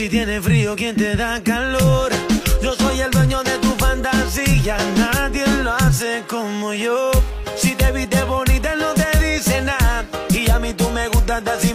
Si tienes frío, ¿quién te da calor? Yo soy el dueño de tu fantasía, nadie lo hace como yo. Si te viste bonita, no te dice nada. Y a mí tú me gustas así.